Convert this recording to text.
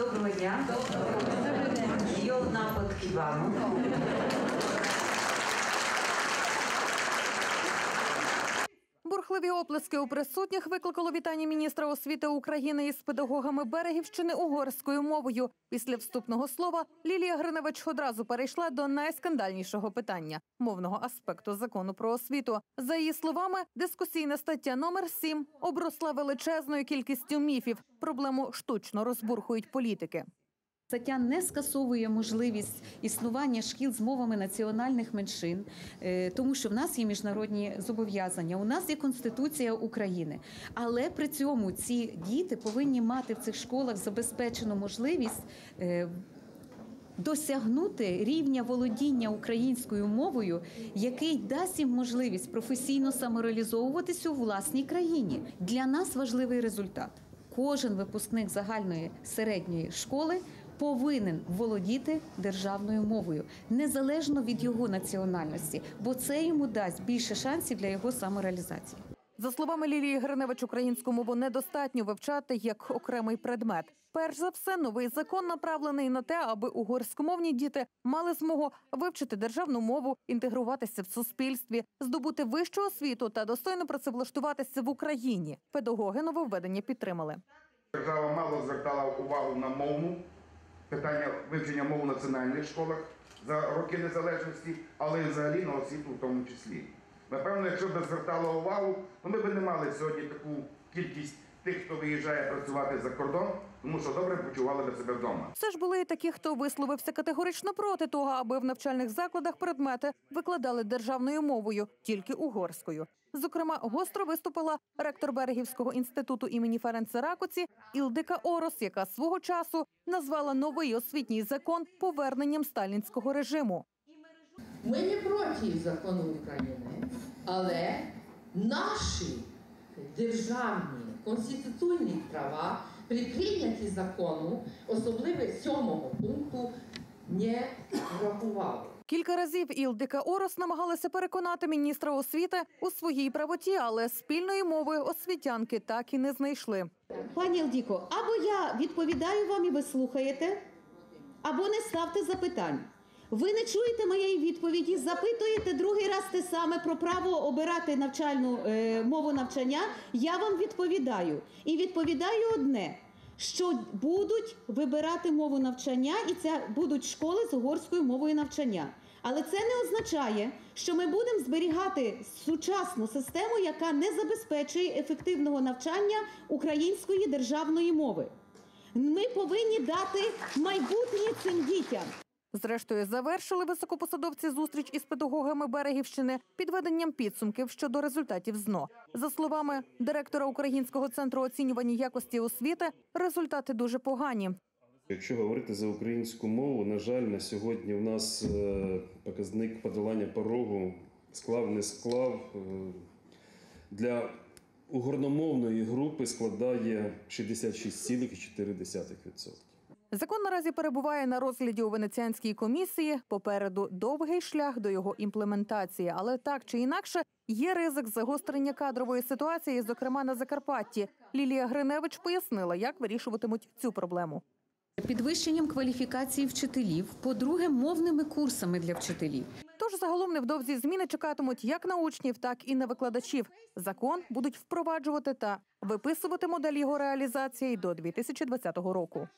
Доброго дня. Доброго дня. Йол нападки Бурхливі оплески у присутніх викликало вітання міністра освіти України із педагогами Берегівщини угорською мовою. Після вступного слова Лілія Гриневич одразу перейшла до найскандальнішого питання мовного аспекту закону про освіту. За її словами, дискусійна стаття номер 7 обросла величезною кількістю міфів. Проблему штучно розбурхують політики. Стаття не скасовує можливість існування шкіл з мовами національних меншин, е, тому що в нас є міжнародні зобов'язання. У нас є Конституція України, але при цьому ці діти повинні мати в цих школах забезпечену можливість. е, Досягнути рівня володіння українською мовою, який дасть їм можливість професійно самореалізовуватися у власній країні. Для нас важливий результат. Кожен випускник загальної середньої школи повинен володіти державною мовою незалежно від його національності, бо це йому дасть більше шансів для його самореалізації. За словами Лілії Гриневич, українську мову недостатньо вивчати як окремий предмет. Перш за все, новий закон направлений на те, аби угорськомовні діти мали змогу вивчити державну мову, інтегруватися в суспільстві, здобути вищу освіту та достойно працевлаштуватися в Україні. Педагоги нововведення підтримали. Держава мало звертала увагу на мовну питання вивчення мов у національних школах за роки незалежності, але і взагалі на освіту в тому числі. Напевно, якщо б звертало увагу, то ми б не мали сьогодні таку кількість тих, хто виїжджає працювати за кордон, тому що добре почували би себе вдома. Все ж були і такі, хто висловився категорично проти того, аби в навчальних закладах предмети викладали державною мовою, тільки угорською. Зокрема, гостро виступила ректор Берегівського інституту імені Ференца Ракоці Ілдика Орос, яка свого часу назвала новий освітній закон поверненням сталінського режиму. Ми не проти закону України, але наші державні конституційні права при прийнятті закону, особливо сьомого пункту, не врахували. Кілька разів Ілдика Орос намагалася переконати міністра освіти у своїй правоті, але спільної мови освітянки так і не знайшли. Пані Ілдіко, або я відповідаю вам і ви слухаєте, або не ставте запитань. Ви не чуєте моєї відповіді, запитуєте другий раз те саме про право обирати навчальну е, мову навчання. Я вам відповідаю. І відповідаю одне: що будуть вибирати мову навчання, і це будуть школи з угорською мовою навчання. Але це не означає, що ми будемо зберігати сучасну систему, яка не забезпечує ефективного навчання української державної мови. Ми повинні дати майбутнє цим дітям. Зрештою, завершили високопосадовці зустріч із педагогами Берегівщини підведенням підсумків щодо результатів ЗНО. За словами директора Українського центру оцінювання якості освіти, результати дуже погані. Якщо говорити за українську мову, на жаль, на сьогодні в нас е, показник подолання порогу склав не склав е, для угорномовної групи складає 66,4%. Закон наразі перебуває на розгляді у венеціанській комісії. Попереду довгий шлях до його імплементації, але так чи інакше є ризик загострення кадрової ситуації, зокрема на Закарпатті. Лілія Гриневич пояснила, як вирішуватимуть цю проблему. Підвищенням кваліфікації вчителів, по-друге, мовними курсами для вчителів. Тож загалом невдовзі зміни чекатимуть як на учнів, так і на викладачів. Закон будуть впроваджувати та виписувати модель його реалізації до 2020 року.